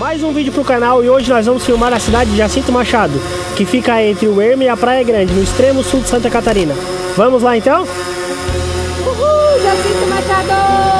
Mais um vídeo pro canal e hoje nós vamos filmar a cidade de Jacinto Machado, que fica entre o Erme e a Praia Grande, no extremo sul de Santa Catarina. Vamos lá então? Uhul, Jacinto Machado!